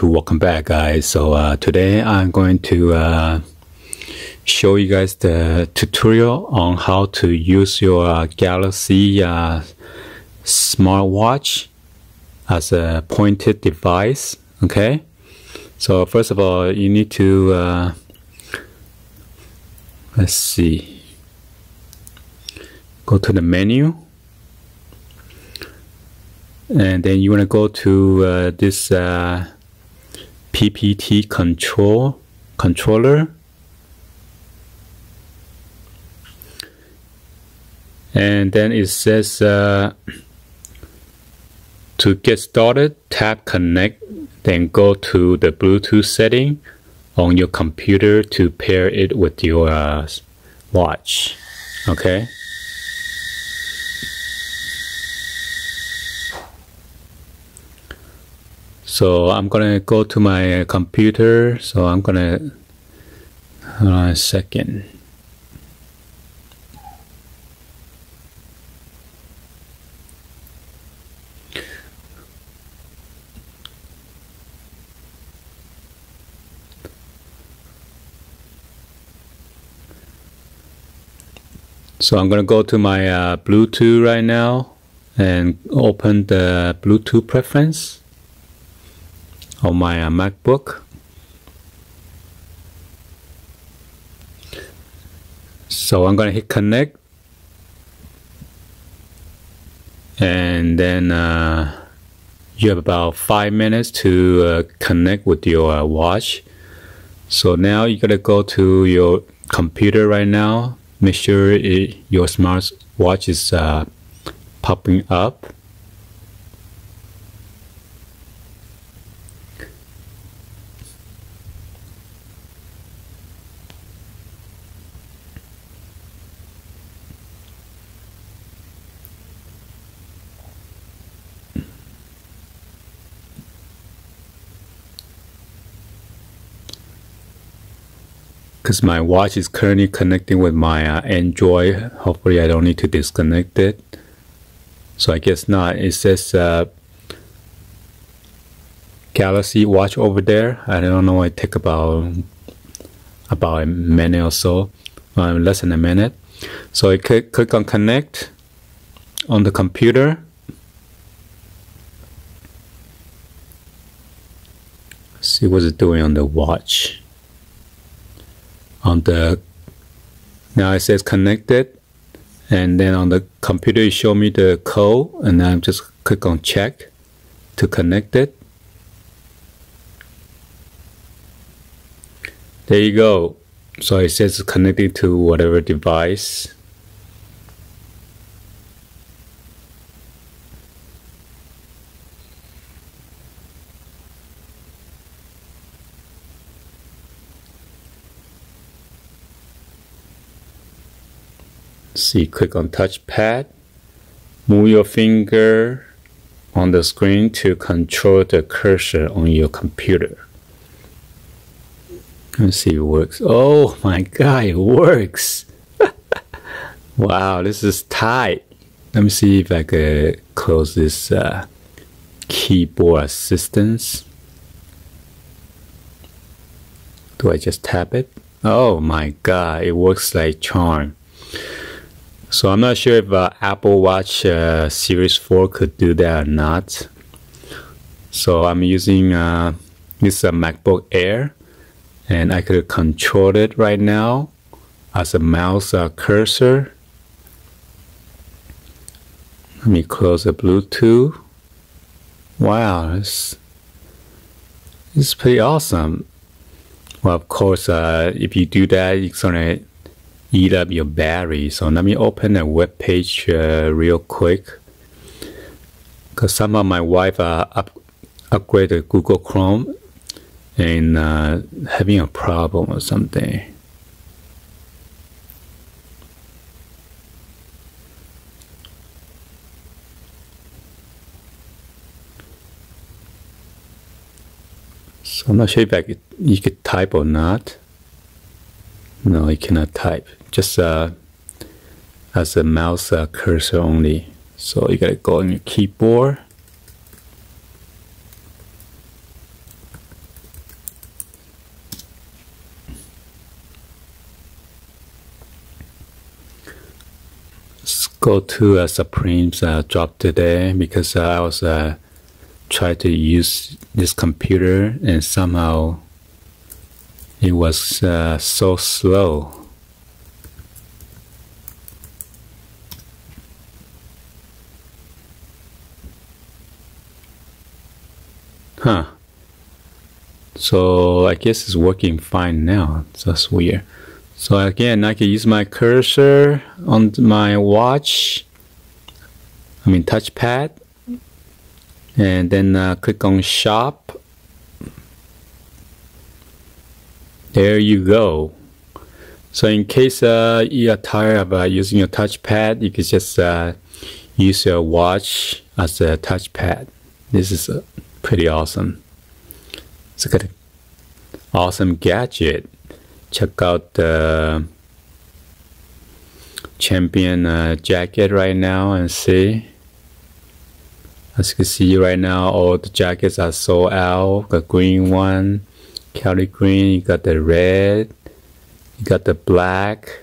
to welcome back guys. So uh, today I'm going to uh, show you guys the tutorial on how to use your uh, Galaxy uh, smartwatch as a pointed device okay? So first of all you need to uh, let's see. Go to the menu. And then you want to go to uh, this PPT control controller. And then it says uh, to get started tap connect then go to the Bluetooth setting on your computer to pair it with your uh, watch. Okay So I'm gonna go to my computer. So I'm gonna hold on a second. So I'm gonna go to my uh, Bluetooth right now and open the Bluetooth preference on my uh, MacBook. So I'm gonna hit connect and then uh, you have about five minutes to uh, connect with your uh, watch. So now you gotta go to your computer right now. Make sure it, your smart watch is uh, popping up. Because my watch is currently connecting with my uh, Android. Hopefully I don't need to disconnect it. So I guess not. It says uh, Galaxy Watch over there. I don't know. It take about about a minute or so, uh, less than a minute. So I click, click on connect on the computer. See what's it doing on the watch on the now it says connected and then on the computer it show me the code and then I just click on check to connect it. There you go. So it says connected to whatever device see click on touchpad move your finger on the screen to control the cursor on your computer. Let's see if it works. Oh my god it works. Wow this is tight. Let me see if I can close this uh, keyboard assistance. Do I just tap it? Oh my god it works like charm so I'm not sure if uh, Apple Watch uh, Series 4 could do that or not. So I'm using uh, this uh, MacBook Air and I could control it right now as a mouse uh, cursor. Let me close the Bluetooth. Wow, this is pretty awesome. Well, of course, uh, if you do that, it's gonna eat up your battery. So let me open a web page uh, real quick. Because some of my wife uh, up, upgraded Google Chrome and uh, having a problem or something. So I'm not sure if I could, you could type or not. No, you cannot type just uh, as a mouse uh, cursor only. So you gotta go on your keyboard. Let's go to uh, Supreme's uh, job today because uh, I was uh, trying to use this computer and somehow it was uh, so slow. Huh. So I guess it's working fine now. That's weird. So again, I can use my cursor on my watch, I mean touchpad, and then uh, click on shop. There you go. So in case uh, you are tired of uh, using your touchpad, you can just uh, use your watch as a touchpad. This is uh, pretty awesome. It's a good, awesome gadget. Check out the champion uh, jacket right now and see. As you can see right now all the jackets are sold out. The green one Kelly green you got the red you got the black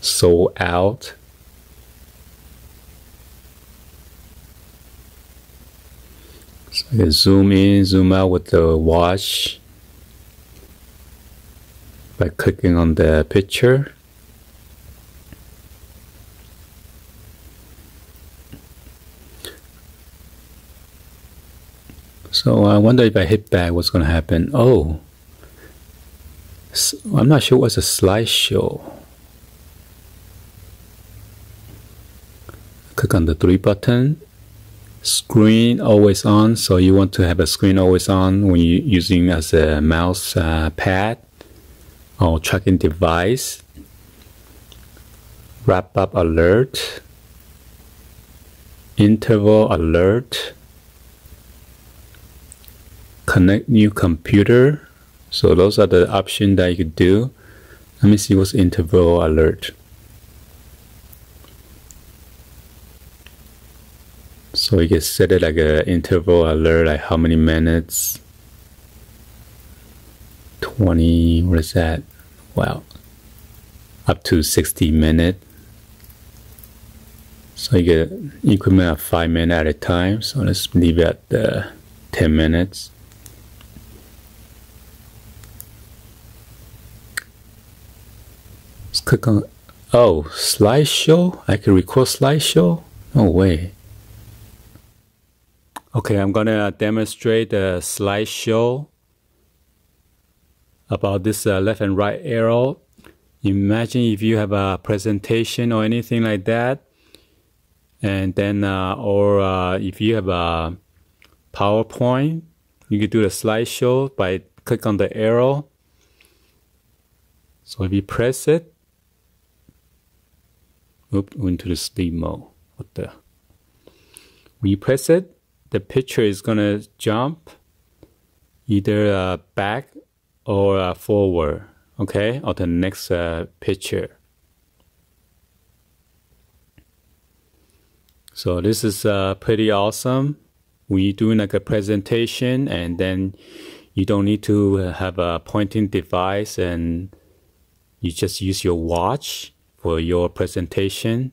sold out so zoom in zoom out with the watch by clicking on the picture. So I wonder if I hit back, what's going to happen? Oh, I'm not sure what's a slideshow. Click on the three button. Screen always on. So you want to have a screen always on when you're using as a mouse uh, pad or tracking device, wrap up alert, interval alert, connect new computer. So those are the options that you could do. Let me see what's interval alert. So you can set it like an interval alert, like how many minutes. 20, what is that? well, up to 60 minutes. So you get increment of 5 minutes at a time. So let's leave it at uh, 10 minutes. Let's click on, oh, slideshow? I can record slideshow? No way. Okay, I'm gonna demonstrate the slideshow about this uh, left and right arrow. Imagine if you have a presentation or anything like that, and then uh, or uh, if you have a PowerPoint, you can do the slideshow by click on the arrow. So if you press it, oop, to the sleep mode. What the? When you press it, the picture is gonna jump either uh, back or uh, forward, okay, or the next uh, picture. So this is uh, pretty awesome. We doing like a presentation and then you don't need to have a pointing device and you just use your watch for your presentation.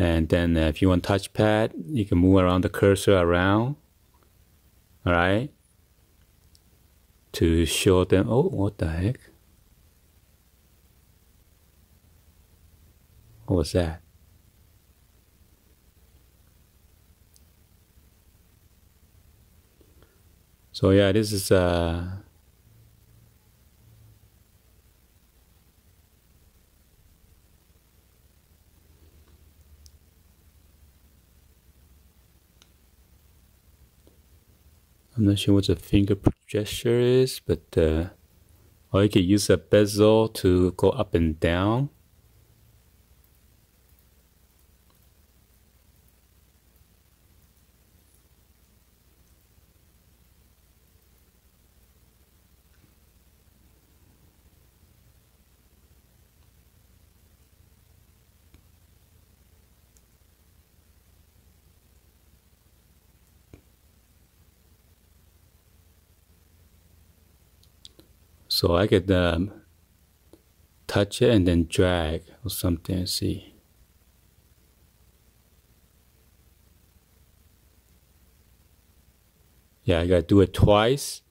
And then uh, if you want touchpad, you can move around the cursor around. All right to show them, oh, what the heck? What was that? So yeah, this is uh I'm not sure what the finger gesture is, but uh, or you can use a bezel to go up and down. So I could um, touch it and then drag or something and see. Yeah, I gotta do it twice.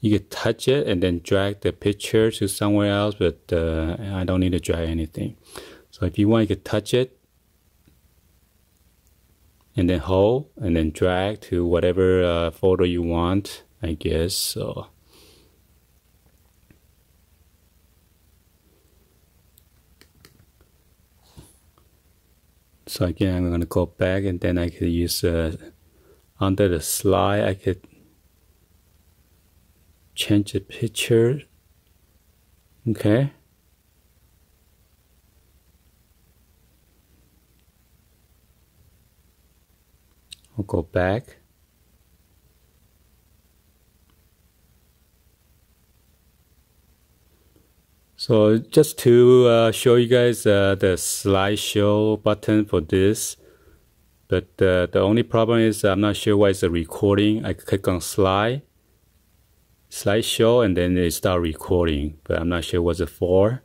You could touch it and then drag the picture to somewhere else, but uh, I don't need to drag anything. So if you want, you could touch it and then hold and then drag to whatever uh, photo you want, I guess. So. So again, I'm gonna go back and then I could use uh, under the slide, I could change the picture. Okay. I'll go back. So just to uh, show you guys uh, the slideshow button for this, but uh, the only problem is I'm not sure why it's a recording. I click on slide, slideshow, and then it start recording, but I'm not sure what's it for.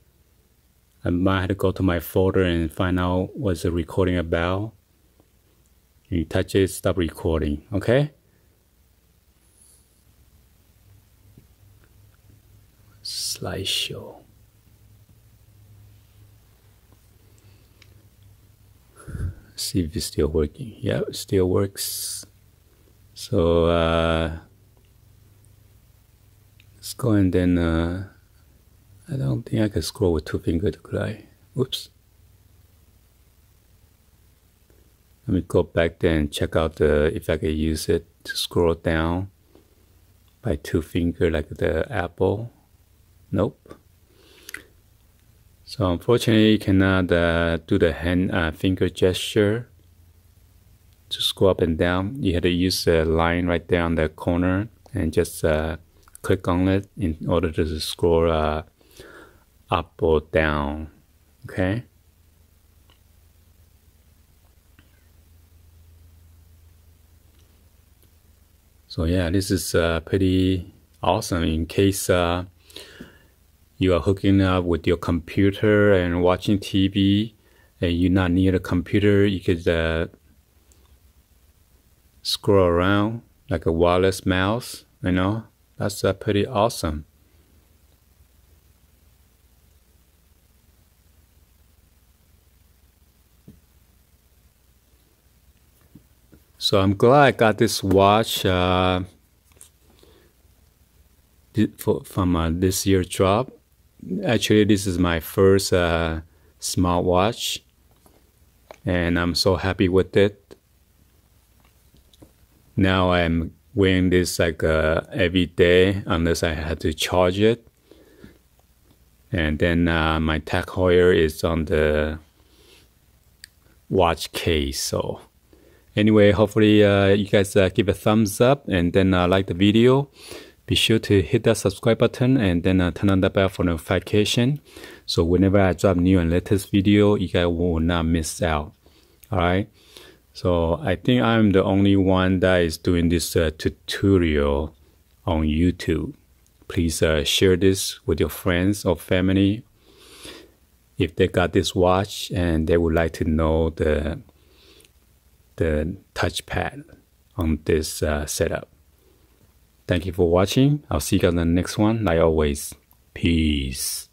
I might have to go to my folder and find out what's the recording about. You touch it, stop recording, okay? Slideshow. See if it's still working. Yeah, it still works. So uh, let's go and then uh, I don't think I can scroll with two fingers, to I? Oops. Let me go back there and check out the if I can use it to scroll down by two finger like the apple. Nope. So unfortunately, you cannot uh, do the hand uh, finger gesture to scroll up and down. You have to use the line right there on the corner and just uh, click on it in order to scroll uh, up or down. Okay. So yeah, this is uh, pretty awesome in case uh, you are hooking up with your computer and watching TV, and you're not near the computer, you could uh, scroll around like a wireless mouse. You know, that's uh, pretty awesome. So I'm glad I got this watch uh, from uh, this year drop actually this is my first uh, smartwatch and I'm so happy with it. Now I'm wearing this like uh, every day unless I had to charge it. And then uh, my tag heuer is on the watch case. So anyway, hopefully uh, you guys uh, give a thumbs up and then uh, like the video be sure to hit that subscribe button and then uh, turn on the bell for notification. So whenever I drop new and latest video, you guys will not miss out. All right. So I think I'm the only one that is doing this uh, tutorial on YouTube. Please uh, share this with your friends or family if they got this watch and they would like to know the the touchpad on this uh, setup. Thank you for watching. I'll see you guys in the next one. Like always, peace.